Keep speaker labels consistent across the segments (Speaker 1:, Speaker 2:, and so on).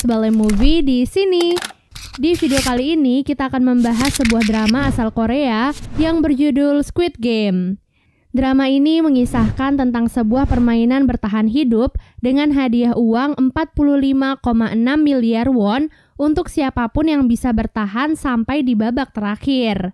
Speaker 1: guys, Balai Movie di sini. Di video kali ini kita akan membahas sebuah drama asal Korea yang berjudul Squid Game. Drama ini mengisahkan tentang sebuah permainan bertahan hidup dengan hadiah uang 45,6 miliar won untuk siapa pun yang bisa bertahan sampai di babak terakhir.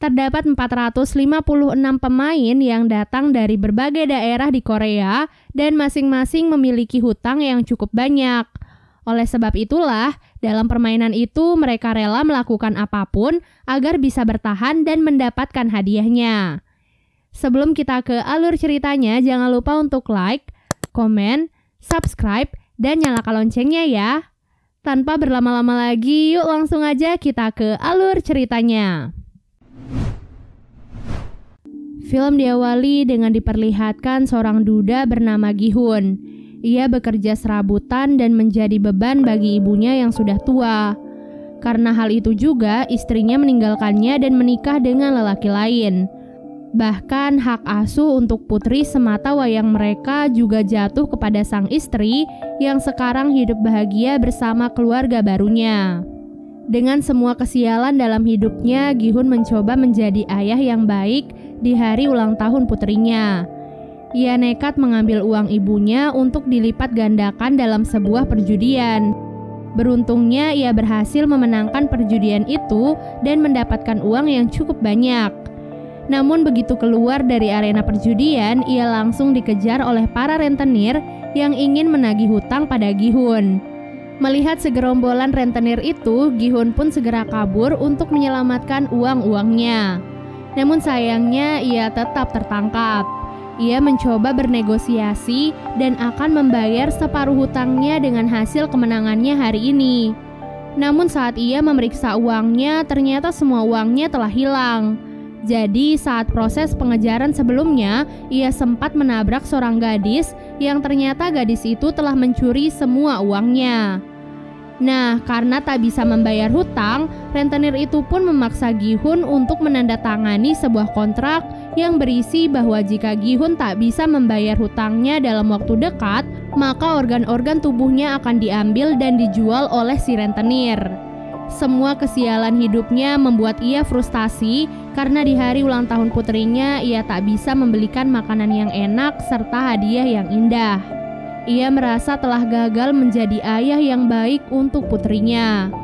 Speaker 1: Terdapat 456 pemain yang datang dari berbagai daerah di Korea dan masing-masing memiliki hutang yang cukup banyak. Oleh sebab itulah, dalam permainan itu mereka rela melakukan apa pun agar bisa bertahan dan mendapatkan hadiahnya. Sebelum kita ke alur ceritanya, jangan lupa untuk like, komen, subscribe, dan nyalakan loncengnya ya. Tanpa berlama-lama lagi, yuk langsung aja kita ke alur ceritanya. Film diawali dengan diperlihatkan seorang duda bernama Gihun. Ia bekerja serabutan dan menjadi beban bagi ibunya yang sudah tua. Karena hal itu juga, istrinya meninggalkannya dan menikah dengan lelaki lain. Bahkan hak asuh untuk putri semata wayang mereka juga jatuh kepada sang istri yang sekarang hidup bahagia bersama keluarga barunya. Dengan semua kesialan dalam hidupnya, Gihun mencoba menjadi ayah yang baik di hari ulang tahun putrinya. Ia nekat mengambil uang ibunya untuk dilipat gandakan dalam sebuah perjudian. Beruntungnya ia berhasil memenangkan perjudian itu dan mendapatkan uang yang cukup banyak. Namun begitu keluar dari arena perjudian, ia langsung dikejar oleh para rentenir yang ingin menagih hutang pada Gihun. Melihat segerombolan rentenir itu, Gihun pun segera kabur untuk menyelamatkan uang-uangnya. Namun sayangnya ia tetap tertangkap. Ia mencoba bernegosiasi dan akan membayar separuh hutangnya dengan hasil kemenangannya hari ini. Namun saat ia memeriksa uangnya, ternyata semua uangnya telah hilang. Jadi, saat proses pengejaran sebelumnya, ia sempat menabrak seorang gadis yang ternyata gadis itu telah mencuri semua uangnya. Nah, karena tak bisa membayar hutang, rentenir itu pun memaksa Gihun untuk menandatangani sebuah kontrak yang berisi bahwa jika Gihun tak bisa membayar hutangnya dalam waktu dekat, maka organ-organ tubuhnya akan diambil dan dijual oleh si rentenir. Semua kesialan hidupnya membuat ia frustasi karena di hari ulang tahun putrinya ia tak bisa membelikan makanan yang enak serta hadiah yang indah. Ia merasa telah gagal menjadi ayah yang baik untuk putrinya.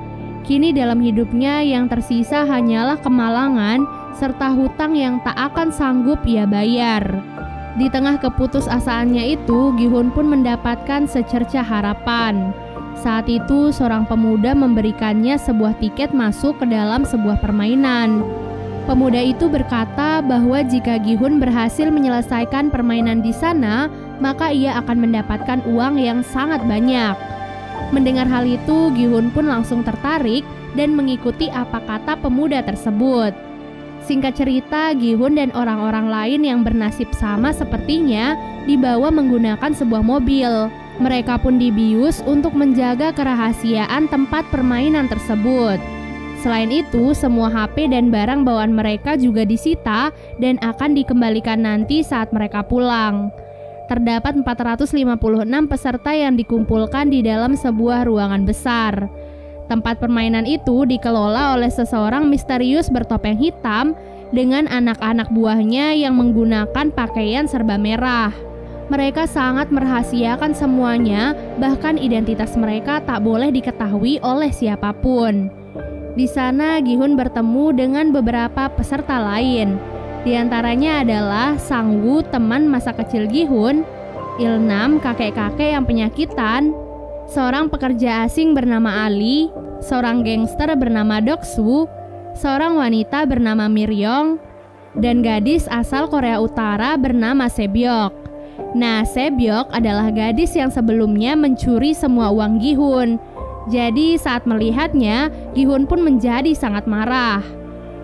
Speaker 1: Kini dalam hidupnya yang tersisa hanyalah kemalangan serta hutang yang tak akan sanggup ia bayar. Di tengah keputusasaannya itu, Gihun pun mendapatkan secerca harapan. Saat itu, seorang pemuda memberikannya sebuah tiket masuk ke dalam sebuah permainan. Pemuda itu berkata bahwa jika Gihun berhasil menyelesaikan permainan di sana, maka ia akan mendapatkan uang yang sangat banyak. Mendengar hal itu, Gihun pun langsung tertarik dan mengikuti apa kata pemuda tersebut. Singkat cerita, Gihun dan orang-orang lain yang bernasib sama sepertinya dibawa menggunakan sebuah mobil. Mereka pun dibius untuk menjaga kerahasiaan tempat permainan tersebut. Selain itu, semua HP dan barang bawaan mereka juga disita dan akan dikembalikan nanti saat mereka pulang. Terdapat 456 peserta yang dikumpulkan di dalam sebuah ruangan besar. Tempat permainan itu dikelola oleh seseorang misterius bertopeng hitam dengan anak-anak buahnya yang menggunakan pakaian serba merah. Mereka sangat merahasiakan semuanya, bahkan identitas mereka tak boleh diketahui oleh siapa pun. Di sana Gihun bertemu dengan beberapa peserta lain. Di antaranya adalah Sang Woo, teman masa kecil Gihun, Ilnam, kakek-kakek yang penyakitan, seorang pekerja asing bernama Ali, seorang gangster bernama Doksu, seorang wanita bernama Miryong, dan gadis asal Korea Utara bernama Sebyok. Nah, Sebyok adalah gadis yang sebelumnya mencuri semua uang Gihun jadi saat melihatnya, Gihun pun menjadi sangat marah.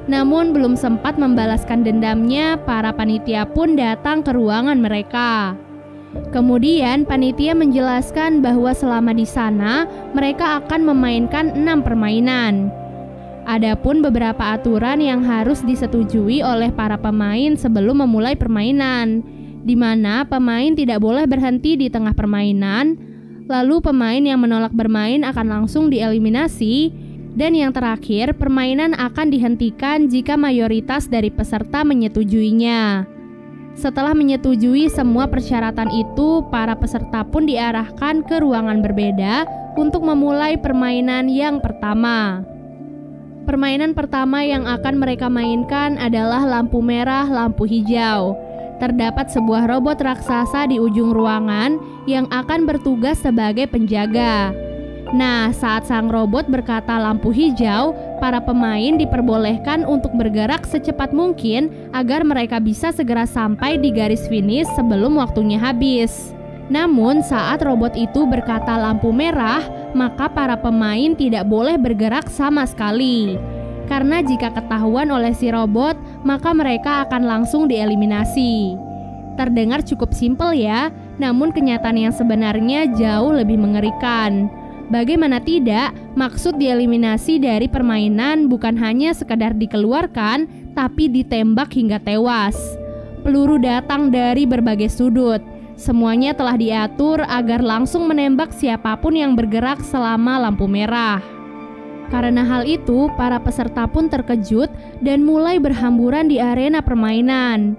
Speaker 1: Namun belum sempat membalaskan dendamnya, para panitia pun datang ke ruangan mereka. Kemudian panitia menjelaskan bahwa selama di sana mereka akan memainkan enam permainan. Adapun beberapa aturan yang harus disetujui oleh para pemain sebelum memulai permainan. di mana pemain tidak boleh berhenti di tengah permainan, lalu pemain yang menolak bermain akan langsung dieliminasi, dan yang terakhir, permainan akan dihentikan jika mayoritas dari peserta menyetujuinya. Setelah menyetujui semua persyaratan itu, para peserta pun diarahkan ke ruangan berbeda untuk memulai permainan yang pertama. Permainan pertama yang akan mereka mainkan adalah lampu merah, lampu hijau. Terdapat sebuah robot raksasa di ujung ruangan yang akan bertugas sebagai penjaga. Nah, saat sang robot berkata lampu hijau, para pemain diperbolehkan untuk bergerak secepat mungkin agar mereka bisa segera sampai di garis finish sebelum waktunya habis. Namun, saat robot itu berkata lampu merah, maka para pemain tidak boleh bergerak sama sekali. Karena jika ketahuan oleh si robot, maka mereka akan langsung dieliminasi. Terdengar cukup simpel ya, namun kenyataan yang sebenarnya jauh lebih mengerikan. Bagaimana tidak, maksud dieliminasi dari permainan bukan hanya sekadar dikeluarkan, tapi ditembak hingga tewas. Peluru datang dari berbagai sudut, Semuanya telah diatur agar langsung menembak siapa pun yang bergerak selama lampu merah. Karena hal itu, para peserta pun terkejut dan mulai berhamburan di arena permainan.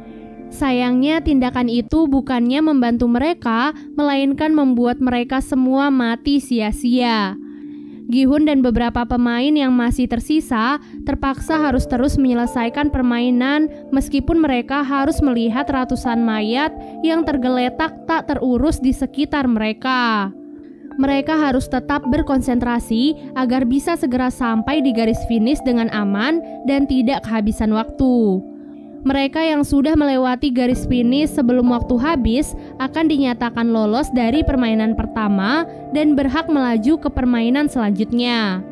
Speaker 1: Sayangnya, tindakan itu bukannya membantu mereka, melainkan membuat mereka semua mati sia-sia. Gihun dan beberapa pemain yang masih tersisa terpaksa harus terus menyelesaikan permainan meskipun mereka harus melihat ratusan mayat yang tergeletak tak terurus di sekitar mereka. Mereka harus tetap berkonsentrasi agar bisa segera sampai di garis finish dengan aman dan tidak kehabisan waktu. Mereka yang sudah melewati garis finish sebelum waktu habis akan dinyatakan lolos dari permainan pertama dan berhak melaju ke permainan selanjutnya.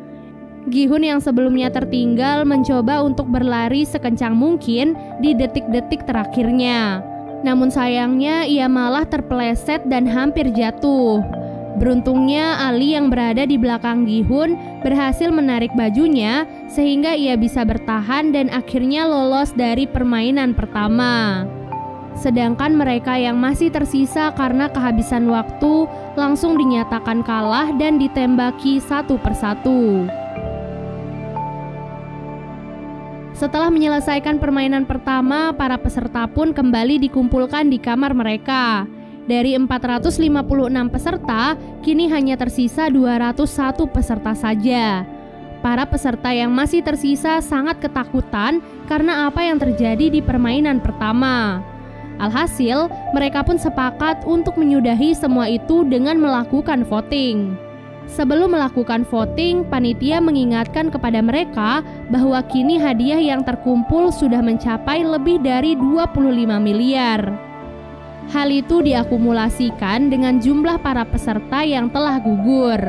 Speaker 1: Gihun yang sebelumnya tertinggal mencoba untuk berlari sekencang mungkin di detik-detik terakhirnya. Namun sayangnya ia malah terpeleset dan hampir jatuh. Beruntungnya Ali yang berada di belakang Gihun berhasil menarik bajunya sehingga ia bisa bertahan dan akhirnya lolos dari permainan pertama. Sedangkan mereka yang masih tersisa karena kehabisan waktu langsung dinyatakan kalah dan ditembaki satu persatu. Setelah menyelesaikan permainan pertama, para peserta pun kembali dikumpulkan di kamar mereka. Dari 456 peserta, kini hanya tersisa 201 peserta saja. Para peserta yang masih tersisa sangat ketakutan karena apa yang terjadi di permainan pertama. Alhasil, mereka pun sepakat untuk menyudahi semua itu dengan melakukan voting. Sebelum melakukan voting, panitia mengingatkan kepada mereka bahwa kini hadiah yang terkumpul sudah mencapai lebih dari 25 miliar. Hal itu diakumulasikan dengan jumlah para peserta yang telah gugur.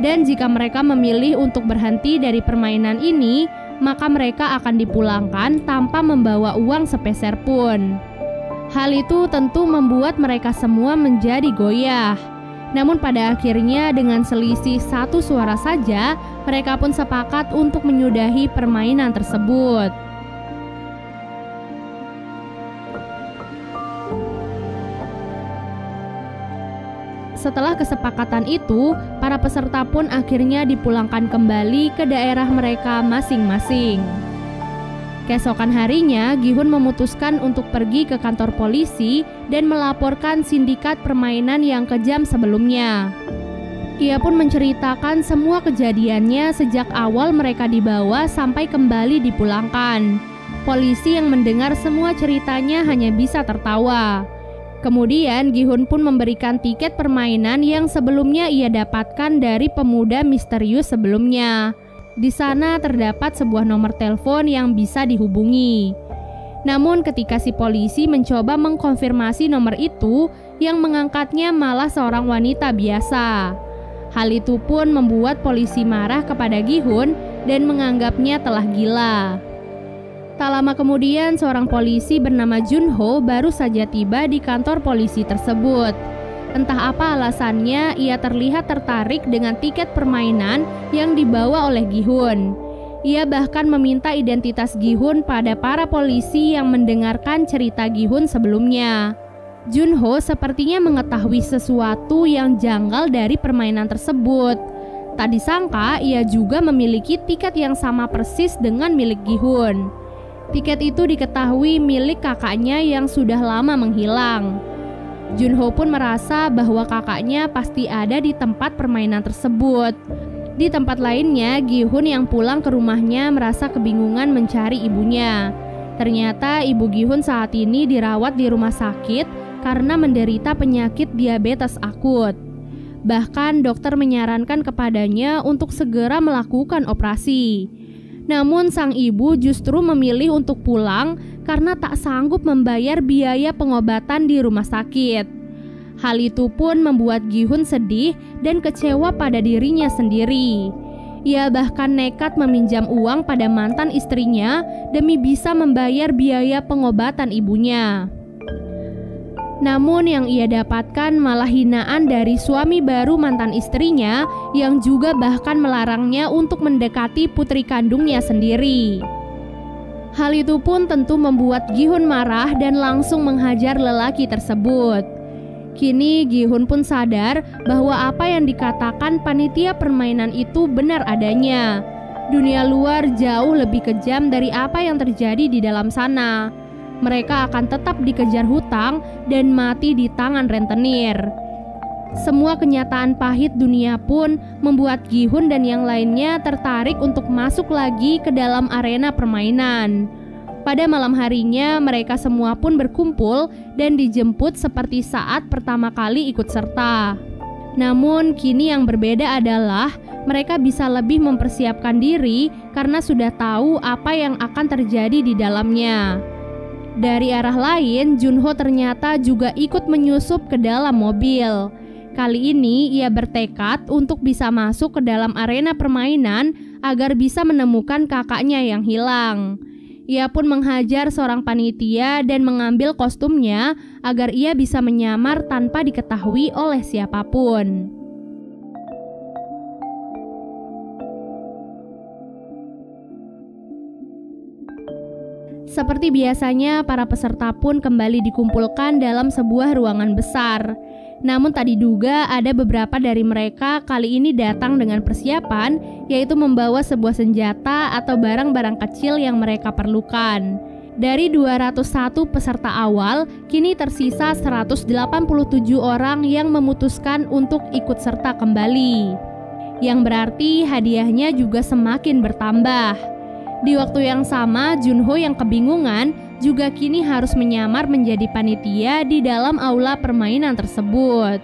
Speaker 1: Dan jika mereka memilih untuk berhenti dari permainan ini, maka mereka akan dipulangkan tanpa membawa uang sepeser pun. Hal itu tentu membuat mereka semua menjadi goyah. Namun pada akhirnya dengan selisih satu suara saja, mereka pun sepakat untuk menyudahi permainan tersebut. Setelah kesepakatan itu, para peserta pun akhirnya dipulangkan kembali ke daerah mereka masing-masing. Keesokan harinya, Gihun memutuskan untuk pergi ke kantor polisi dan melaporkan sindikat permainan yang kejam sebelumnya. Ia pun menceritakan semua kejadiannya sejak awal mereka dibawa sampai kembali dipulangkan. Polisi yang mendengar semua ceritanya hanya bisa tertawa. Kemudian Gihun pun memberikan tiket permainan yang sebelumnya ia dapatkan dari pemuda misterius sebelumnya. Di sana terdapat sebuah nomor telepon yang bisa dihubungi. Namun ketika si polisi mencoba mengkonfirmasi nomor itu, yang mengangkatnya malah seorang wanita biasa. Hal itu pun membuat polisi marah kepada Gihun dan menganggapnya telah gila. Tak lama kemudian, seorang polisi bernama Junho baru saja tiba di kantor polisi tersebut. Entah apa alasannya, ia terlihat tertarik dengan tiket permainan yang dibawa oleh Gihun. Ia bahkan meminta identitas Gihun pada para polisi yang mendengarkan cerita Gihun sebelumnya. Junho sepertinya mengetahui sesuatu yang janggal dari permainan tersebut. Tak disangka ia juga memiliki tiket yang sama persis dengan milik Gihun. Tiket itu diketahui milik kakaknya yang sudah lama menghilang. Junho pun merasa bahwa kakaknya pasti ada di tempat permainan tersebut. Di tempat lainnya, Gihun yang pulang ke rumahnya merasa kebingungan mencari ibunya. Ternyata ibu Gihun saat ini dirawat di rumah sakit karena menderita penyakit diabetes akut. Bahkan dokter menyarankan kepadanya untuk segera melakukan operasi. Namun sang ibu justru memilih untuk pulang karena tak sanggup membayar biaya pengobatan di rumah sakit. Hal itu pun membuat Gihun sedih dan kecewa pada dirinya sendiri. Ia bahkan nekat meminjam uang pada mantan istrinya demi bisa membayar biaya pengobatan ibunya. Namun yang ia dapatkan malah hinaan dari suami baru mantan istrinya yang juga bahkan melarangnya untuk mendekati putri kandungnya sendiri. Hal itu pun tentu membuat Gihun marah dan langsung menghajar lelaki tersebut. Kini Gihun pun sadar bahwa apa yang dikatakan panitia permainan itu benar adanya. Dunia luar jauh lebih kejam dari apa yang terjadi di dalam sana mereka akan tetap dikejar hutang dan mati di tangan rentenir. Semua kenyataan pahit dunia pun membuat Gihun dan yang lainnya tertarik untuk masuk lagi ke dalam arena permainan. Pada malam harinya, mereka semua pun berkumpul dan dijemput seperti saat pertama kali ikut serta. Namun, kini yang berbeda adalah mereka bisa lebih mempersiapkan diri karena sudah tahu apa yang akan terjadi di dalamnya. Dari arah lain, Junho ternyata juga ikut menyusup ke dalam mobil. Kali ini ia bertekad untuk bisa masuk ke dalam arena permainan agar bisa menemukan kakaknya yang hilang. Ia pun menghajar seorang panitia dan mengambil kostumnya agar ia bisa menyamar tanpa diketahui oleh siapa pun. Seperti biasanya, para peserta pun kembali dikumpulkan dalam sebuah ruangan besar. Namun tak diduga ada beberapa dari mereka kali ini datang dengan persiapan, yaitu membawa sebuah senjata atau barang-barang kecil yang mereka perlukan. Dari 201 peserta awal, kini tersisa 187 orang yang memutuskan untuk ikut serta kembali. Yang berarti hadiahnya juga semakin bertambah. Di waktu yang sama, Junho yang kebingungan juga kini harus menyamar menjadi panitia di dalam aula permainan tersebut.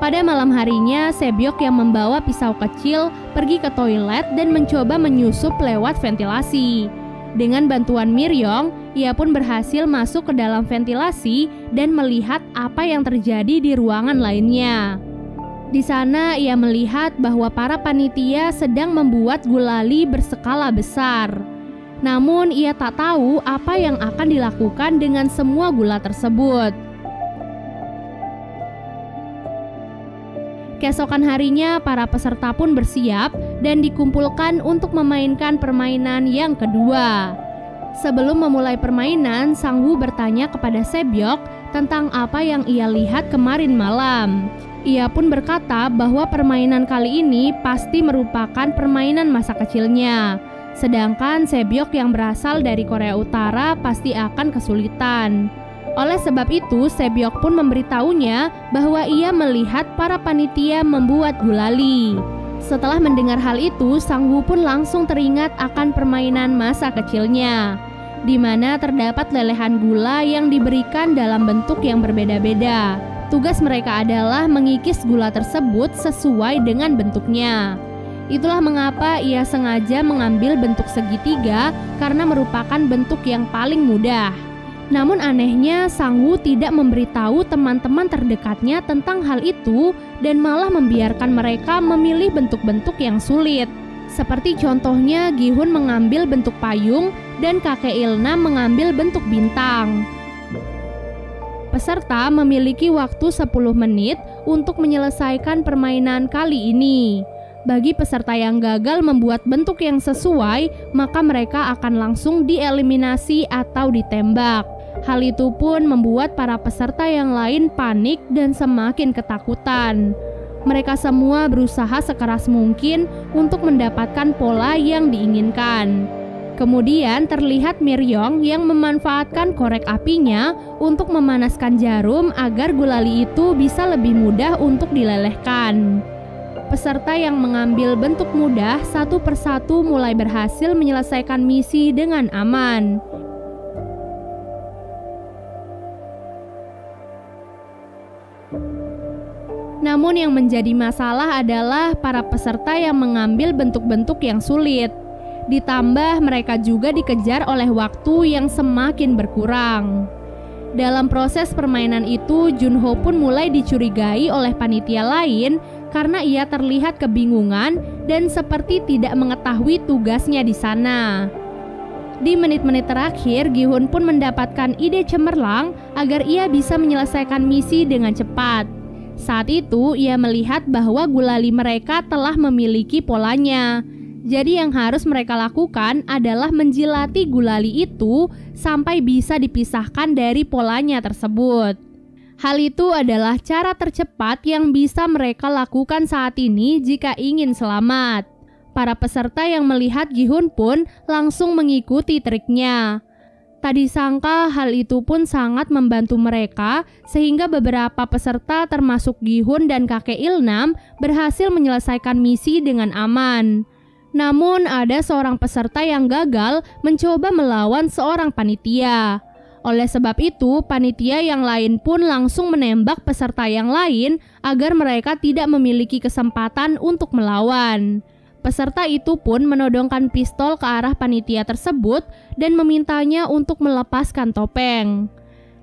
Speaker 1: Pada malam harinya, Sebyok yang membawa pisau kecil pergi ke toilet dan mencoba menyusup lewat ventilasi. Dengan bantuan Miryong, ia pun berhasil masuk ke dalam ventilasi dan melihat apa yang terjadi di ruangan lainnya. Di sana ia melihat bahwa para panitia sedang membuat gulali berskala besar. Namun ia tak tahu apa yang akan dilakukan dengan semua gula tersebut. Keesokan harinya, para peserta pun bersiap dan dikumpulkan untuk memainkan permainan yang kedua. Sebelum memulai permainan, Sang Wu bertanya kepada Sebyok tentang apa yang ia lihat kemarin malam. Ia pun berkata bahwa permainan kali ini pasti merupakan permainan masa kecilnya. Sedangkan Sebyok yang berasal dari Korea Utara pasti akan kesulitan. Oleh sebab itu, Sebyok pun memberitahunya bahwa ia melihat para panitia membuat gulali. Setelah mendengar hal itu, Sang Wu pun langsung teringat akan permainan masa kecilnya, di mana terdapat lelehan gula yang diberikan dalam bentuk yang berbeda-beda. Tugas mereka adalah mengikis gula tersebut sesuai dengan bentuknya. Itulah mengapa ia sengaja mengambil bentuk segitiga karena merupakan bentuk yang paling mudah. Namun anehnya Sang Wu tidak memberitahu teman-teman terdekatnya tentang hal itu dan malah membiarkan mereka memilih bentuk-bentuk yang sulit. Seperti contohnya Gihun mengambil bentuk payung dan kakek Ilna mengambil bentuk bintang. Peserta memiliki waktu 10 menit untuk menyelesaikan permainan kali ini. bagi peserta yang gagal membuat bentuk yang sesuai, maka mereka akan langsung dieliminasi atau ditembak. Hal itu pun membuat para peserta yang lain panik dan semakin ketakutan. Mereka semua berusaha sekeras mungkin untuk mendapatkan pola yang diinginkan. Kemudian terlihat Miryong yang memanfaatkan korek apinya untuk memanaskan jarum agar gulali itu bisa lebih mudah untuk dilelehkan. Peserta yang mengambil bentuk mudah satu persatu mulai berhasil menyelesaikan misi dengan aman. Namun yang menjadi masalah adalah para peserta yang mengambil bentuk-bentuk yang sulit. Ditambah mereka juga dikejar oleh waktu yang semakin berkurang. Dalam proses permainan itu, Junho pun mulai dicurigai oleh panitia lain karena ia terlihat kebingungan dan seperti tidak mengetahui tugasnya di sana. Di menit-menit terakhir, Gihun pun mendapatkan ide cemerlang agar ia bisa menyelesaikan misi dengan cepat. Saat itu, ia melihat bahwa gulali mereka telah memiliki polanya. Jadi, yang harus mereka lakukan adalah menjilati gulali itu sampai bisa dipisahkan dari polanya tersebut. Hal itu adalah cara tercepat yang bisa mereka lakukan saat ini jika ingin selamat. Para peserta yang melihat Gihun pun langsung mengikuti triknya. Tadi sangka hal itu pun sangat membantu mereka sehingga beberapa peserta termasuk Gihun dan kakek Ilnam berhasil menyelesaikan misi dengan aman. Namun ada seorang peserta yang gagal mencoba melawan seorang panitia. Oleh sebab itu, panitia yang lain pun langsung menembak peserta yang lain agar mereka tidak memiliki kesempatan untuk melawan. Peserta itu pun menodongkan pistol ke arah panitia tersebut dan memintanya untuk melepaskan topeng.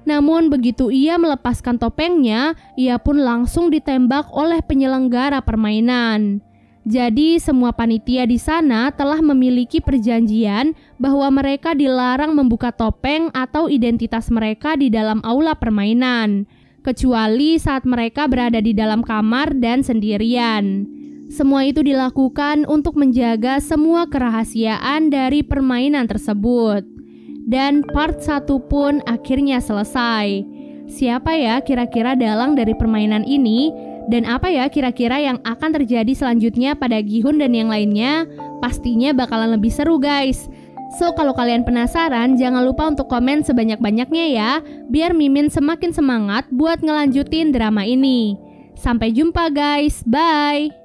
Speaker 1: Namun begitu ia melepaskan topengnya, ia pun langsung ditembak oleh penyelenggara permainan. Jadi semua panitia di sana telah memiliki perjanjian bahwa mereka dilarang membuka topeng atau identitas mereka di dalam aula permainan, kecuali saat mereka berada di dalam kamar dan sendirian. Semua itu dilakukan untuk menjaga semua kerahasiaan dari permainan tersebut. Dan part satu pun akhirnya selesai. Siapa ya kira-kira dalang dari permainan ini? Dan apa ya kira-kira yang akan terjadi selanjutnya pada Gihun dan yang lainnya? Pastinya bakalan lebih seru guys. So kalau kalian penasaran, jangan lupa untuk komen sebanyak-banyaknya ya, biar Mimin semakin semangat buat ngelanjutin drama ini. Sampai jumpa guys, bye!